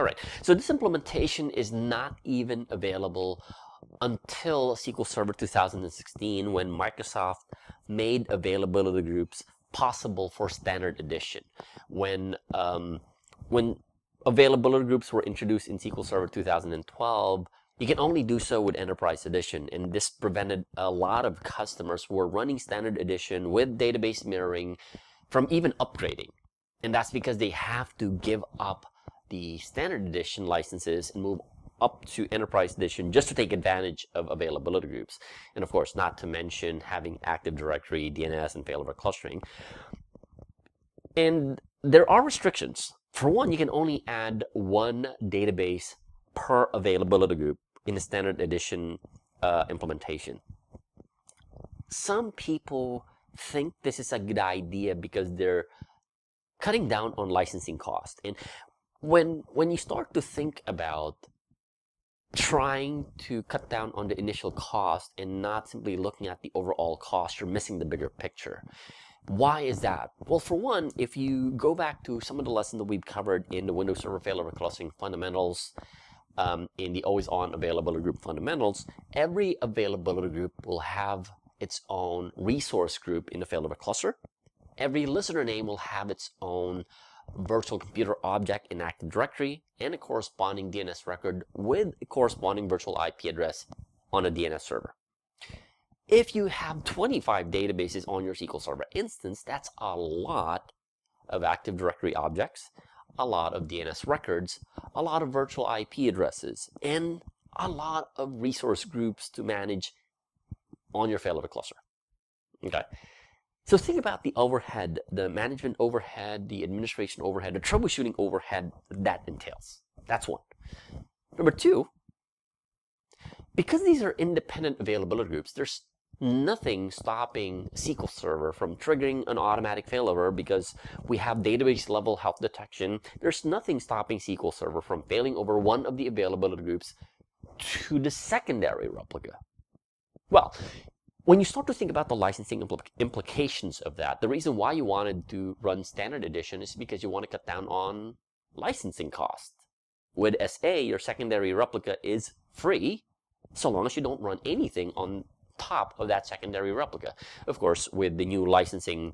All right, so this implementation is not even available until SQL Server 2016 when Microsoft made availability groups possible for standard edition. When, um, when availability groups were introduced in SQL Server 2012, you can only do so with Enterprise Edition, and this prevented a lot of customers who were running Standard Edition with database mirroring from even upgrading. And that's because they have to give up the Standard Edition licenses and move up to Enterprise Edition just to take advantage of availability groups. And of course, not to mention having Active Directory, DNS, and failover clustering. And there are restrictions. For one, you can only add one database per availability group in the standard edition uh, implementation. Some people think this is a good idea because they're cutting down on licensing cost. And when when you start to think about trying to cut down on the initial cost and not simply looking at the overall cost, you're missing the bigger picture. Why is that? Well, for one, if you go back to some of the lessons that we've covered in the Windows Server Failover Clustering Fundamentals, um, in the always on availability group fundamentals, every availability group will have its own resource group in the failover cluster. Every listener name will have its own virtual computer object in Active Directory and a corresponding DNS record with a corresponding virtual IP address on a DNS server. If you have 25 databases on your SQL Server instance, that's a lot of Active Directory objects a lot of DNS records, a lot of virtual IP addresses, and a lot of resource groups to manage on your failover cluster. Okay. So think about the overhead, the management overhead, the administration overhead, the troubleshooting overhead that entails. That's one. Number two, because these are independent availability groups, there's nothing stopping SQL Server from triggering an automatic failover because we have database level health detection. There's nothing stopping SQL Server from failing over one of the availability groups to the secondary replica. Well, when you start to think about the licensing impl implications of that, the reason why you wanted to run standard edition is because you want to cut down on licensing costs. With SA, your secondary replica is free so long as you don't run anything on top of that secondary replica. Of course, with the new licensing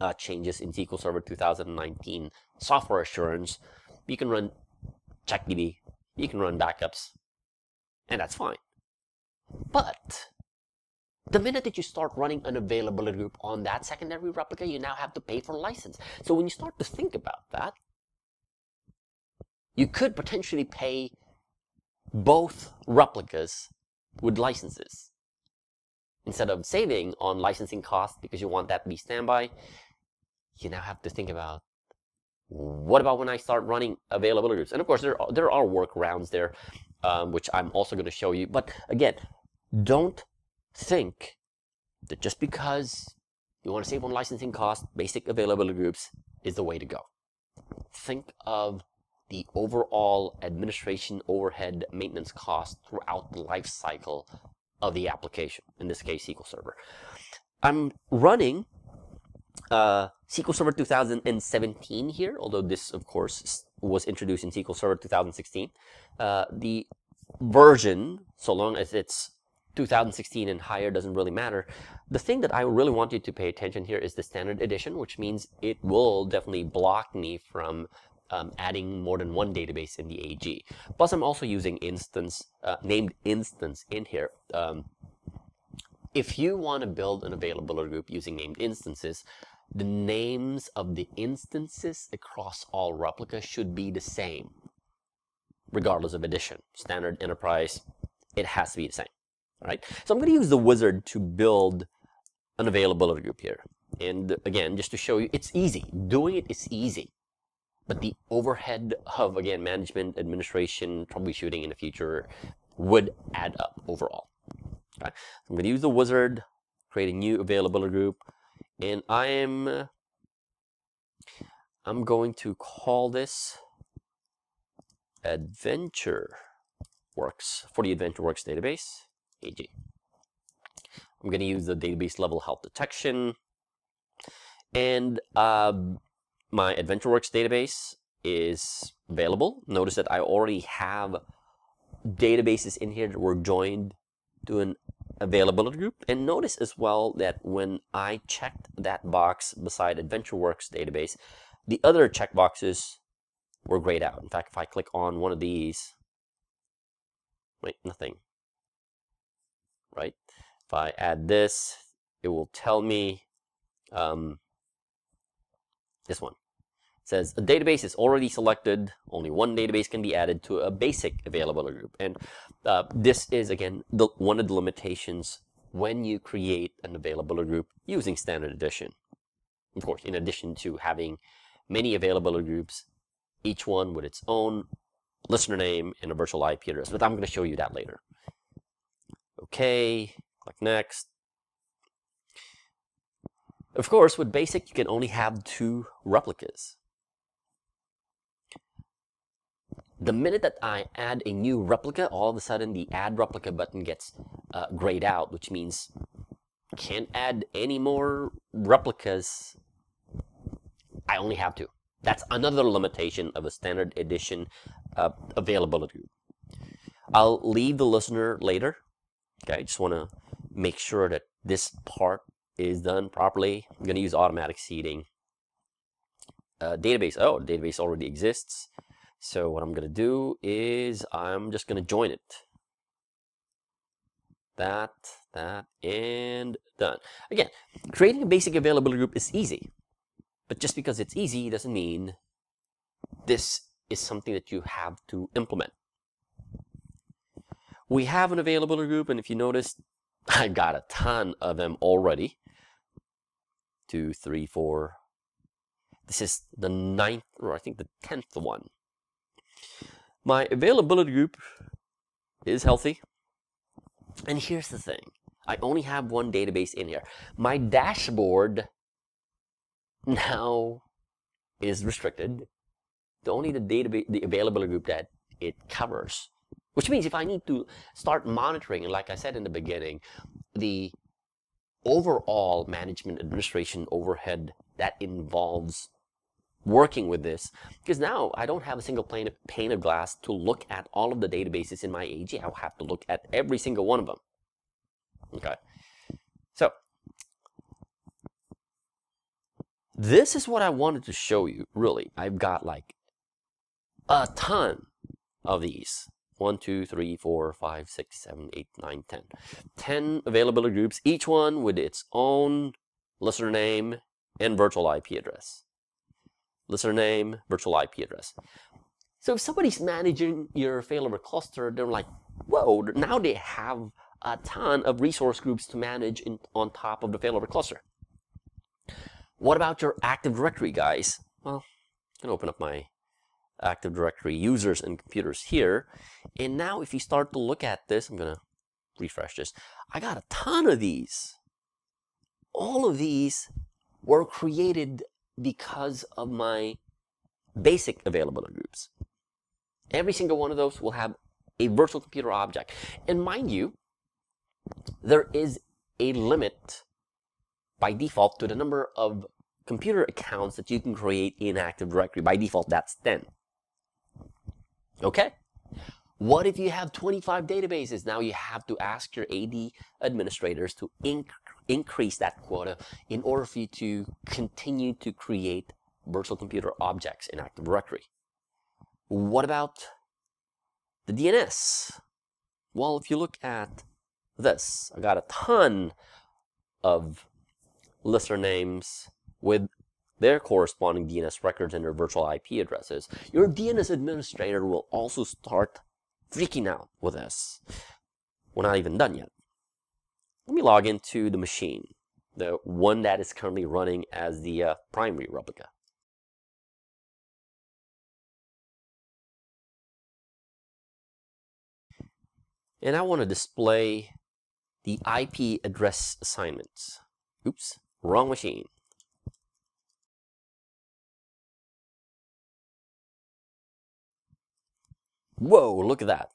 uh, changes in SQL Server 2019 software assurance, you can run CheckDB, you can run backups, and that's fine. But the minute that you start running an availability group on that secondary replica, you now have to pay for license. So when you start to think about that, you could potentially pay both replicas with licenses instead of saving on licensing costs because you want that to be standby, you now have to think about what about when I start running availability groups? And of course, there are, there are workarounds there, um, which I'm also going to show you. But again, don't think that just because you want to save on licensing costs, basic availability groups is the way to go. Think of the overall administration overhead maintenance cost throughout the life cycle of the application, in this case SQL Server. I'm running uh, SQL Server 2017 here, although this, of course, was introduced in SQL Server 2016. Uh, the version, so long as it's 2016 and higher doesn't really matter. The thing that I really want you to pay attention here is the standard edition, which means it will definitely block me from um, adding more than one database in the AG. Plus, I'm also using instance, uh, named instance in here. Um, if you want to build an availability group using named instances, the names of the instances across all replicas should be the same, regardless of edition. Standard, enterprise, it has to be the same. All right. So I'm going to use the wizard to build an availability group here. And again, just to show you, it's easy. Doing it is easy but the overhead of again management administration troubleshooting in the future would add up overall okay. i'm going to use the wizard create a new availability group and i am i'm going to call this adventure works for the adventure works database ag i'm going to use the database level health detection and um, my AdventureWorks database is available. Notice that I already have databases in here that were joined to an availability group. And notice as well that when I checked that box beside AdventureWorks database, the other checkboxes were grayed out. In fact, if I click on one of these, wait, nothing, right? If I add this, it will tell me um, this one. It says a database is already selected. Only one database can be added to a basic availability group. And uh, this is, again, the, one of the limitations when you create an availability group using standard edition. Of course, in addition to having many availability groups, each one with its own listener name and a virtual IP address. But I'm going to show you that later. Okay, click next. Of course, with BASIC, you can only have two replicas. The minute that I add a new replica, all of a sudden the add replica button gets uh, grayed out, which means can't add any more replicas. I only have two. That's another limitation of a standard edition uh, availability. I'll leave the listener later. Okay, I just want to make sure that this part is done properly. I'm going to use automatic seeding. Uh, database, oh, database already exists. So what I'm going to do is I'm just going to join it. That, that, and done. Again, creating a basic availability group is easy. But just because it's easy doesn't mean this is something that you have to implement. We have an availability group, and if you notice, I've got a ton of them already two, three, four. This is the ninth, or I think the tenth one. My availability group is healthy. And here's the thing. I only have one database in here. My dashboard now is restricted to only the database, the availability group that it covers. Which means if I need to start monitoring, and like I said in the beginning, the overall management administration overhead that involves working with this because now I don't have a single pane of, pane of glass to look at all of the databases in my AG. I'll have to look at every single one of them. Okay. So this is what I wanted to show you, really. I've got like a ton of these. 1, 2, 3, 4, 5, 6, 7, 8, 9, 10. 10 availability groups, each one with its own listener name and virtual IP address. Listener name, virtual IP address. So if somebody's managing your failover cluster, they're like, whoa, now they have a ton of resource groups to manage in, on top of the failover cluster. What about your Active Directory, guys? Well, I'm going to open up my Active Directory users and computers here. And now if you start to look at this, I'm going to refresh this. I got a ton of these. All of these were created because of my basic availability groups. Every single one of those will have a virtual computer object. And mind you, there is a limit by default to the number of computer accounts that you can create in Active Directory. By default, that's 10. Okay? What if you have 25 databases? Now you have to ask your AD administrators to inc increase that quota in order for you to continue to create virtual computer objects in Active Directory. What about the DNS? Well, if you look at this, I got a ton of listener names with their corresponding DNS records and their virtual IP addresses, your DNS administrator will also start freaking out with this. We're not even done yet. Let me log into the machine, the one that is currently running as the uh, primary replica. And I want to display the IP address assignments. Oops, wrong machine. Whoa, look at that.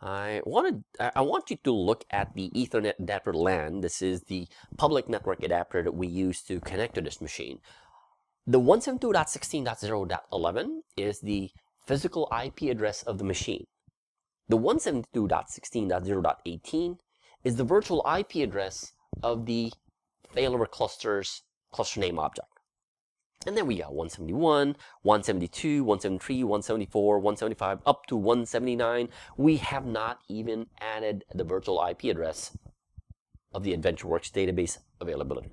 I wanted I want you to look at the Ethernet adapter LAN. This is the public network adapter that we use to connect to this machine. The 172.16.0.11 is the physical IP address of the machine. The 172.16.0.18 is the virtual IP address of the failover cluster's cluster name object. And then we got 171, 172, 173, 174, 175, up to 179. We have not even added the virtual IP address of the AdventureWorks database availability.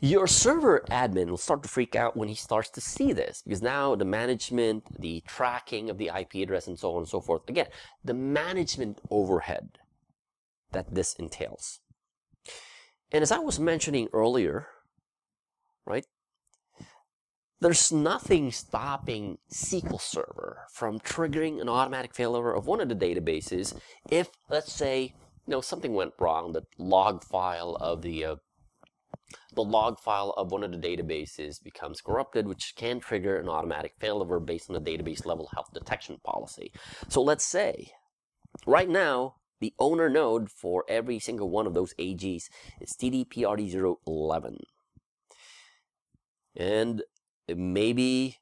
Your server admin will start to freak out when he starts to see this because now the management, the tracking of the IP address and so on and so forth, again, the management overhead that this entails. And as I was mentioning earlier, right, there's nothing stopping SQL Server from triggering an automatic failover of one of the databases if, let's say, you know, something went wrong, the log file of the uh, the log file of one of the databases becomes corrupted, which can trigger an automatic failover based on the database level health detection policy. So let's say, right now, the owner node for every single one of those AGs is TDPRD011. And maybe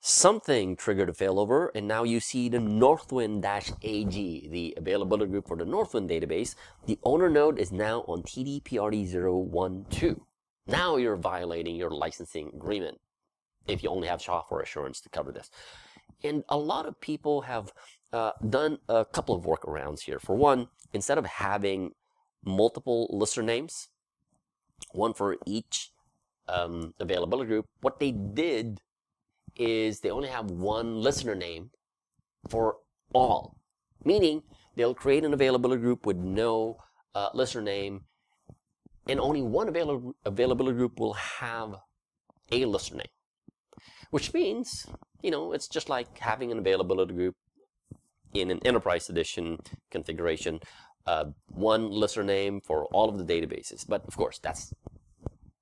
something triggered a failover, and now you see the Northwind-AG, the availability group for the Northwind database. The owner node is now on TDPRD012. Now you're violating your licensing agreement if you only have software assurance to cover this. And a lot of people have uh, done a couple of workarounds here. For one, instead of having multiple listener names, one for each um, availability group, what they did is they only have one listener name for all, meaning they'll create an availability group with no uh, listener name, and only one avail availability group will have a listener name, which means, you know, it's just like having an availability group in an enterprise edition configuration, uh, one listener name for all of the databases. But of course, that's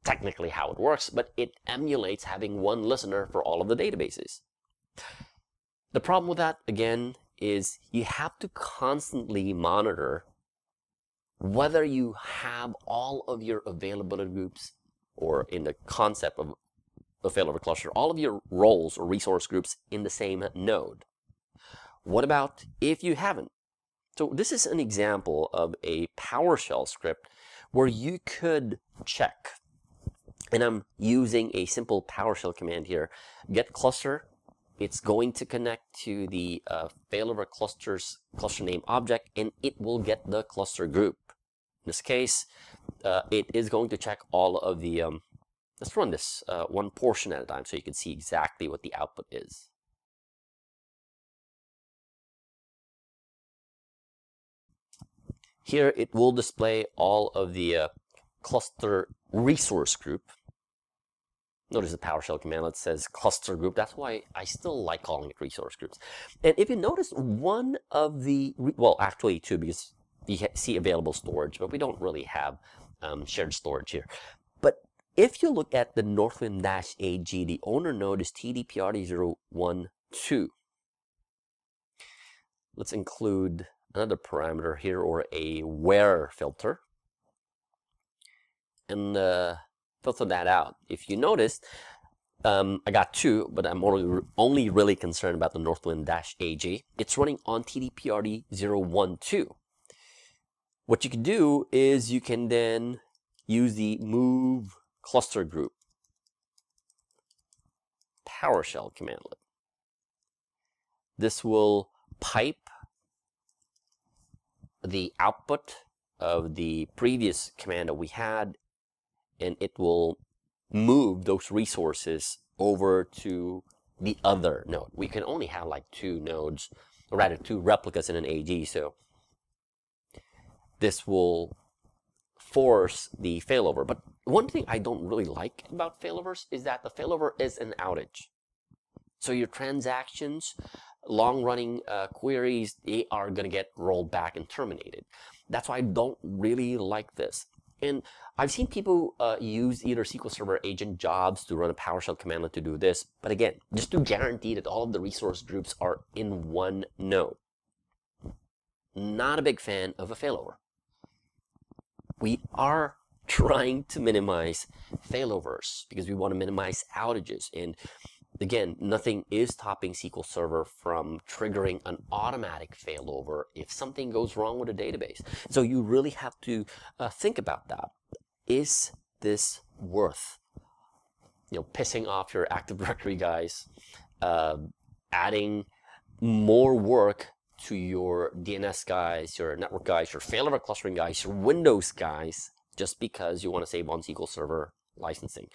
technically how it works, but it emulates having one listener for all of the databases. The problem with that, again, is you have to constantly monitor whether you have all of your availability groups or in the concept of a failover cluster, all of your roles or resource groups in the same node. What about if you haven't? So this is an example of a PowerShell script where you could check, and I'm using a simple PowerShell command here, get cluster, it's going to connect to the uh, failover clusters cluster name object, and it will get the cluster group. In this case, uh, it is going to check all of the, um, let's run this uh, one portion at a time so you can see exactly what the output is. Here it will display all of the uh, cluster resource group. Notice the PowerShell command that says cluster group. That's why I still like calling it resource groups. And if you notice, one of the, well, actually two, because you see available storage, but we don't really have um, shared storage here. But if you look at the Northwind-AG, the owner node is TDPRD012. Let's include another parameter here or a where filter and uh, filter that out. If you notice, um, I got two, but I'm only, only really concerned about the Northwind-AG. It's running on TDPRD012. What you can do is you can then use the move cluster group PowerShell commandlet. This will pipe the output of the previous command that we had and it will move those resources over to the other node. We can only have like two nodes, or rather two replicas in an AG, so this will force the failover. But one thing I don't really like about failovers is that the failover is an outage. So your transactions long running uh, queries, they are going to get rolled back and terminated. That's why I don't really like this. And I've seen people uh, use either SQL Server agent jobs to run a PowerShell commandlet to do this. But again, just to guarantee that all of the resource groups are in one node. Not a big fan of a failover. We are trying to minimize failovers because we want to minimize outages. And again, nothing is stopping SQL Server from triggering an automatic failover if something goes wrong with a database. So you really have to uh, think about that. Is this worth you know pissing off your Active Directory guys, uh, adding more work to your DNS guys, your network guys, your failover clustering guys, your Windows guys, just because you want to save on SQL Server licensing.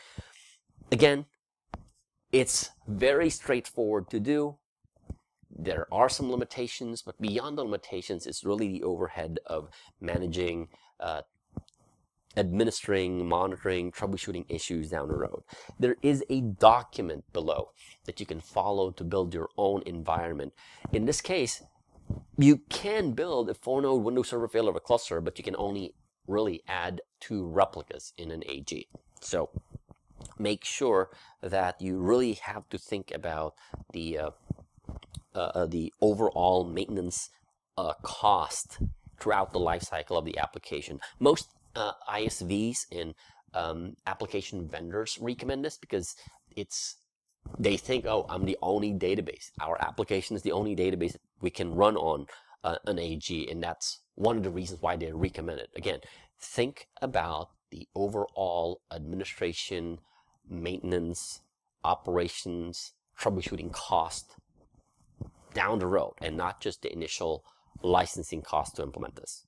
Again, it's very straightforward to do. There are some limitations, but beyond the limitations, it's really the overhead of managing, uh, administering, monitoring, troubleshooting issues down the road. There is a document below that you can follow to build your own environment. In this case, you can build a four node Windows Server failover cluster, but you can only really add two replicas in an AG. So make sure that you really have to think about the uh, uh, uh, the overall maintenance uh, cost throughout the life cycle of the application. Most uh, ISVs and um, application vendors recommend this because it's they think, oh, I'm the only database. Our application is the only database we can run on uh, an AG, and that's one of the reasons why they recommend it. Again, think about the overall administration, maintenance, operations, troubleshooting cost down the road, and not just the initial licensing cost to implement this.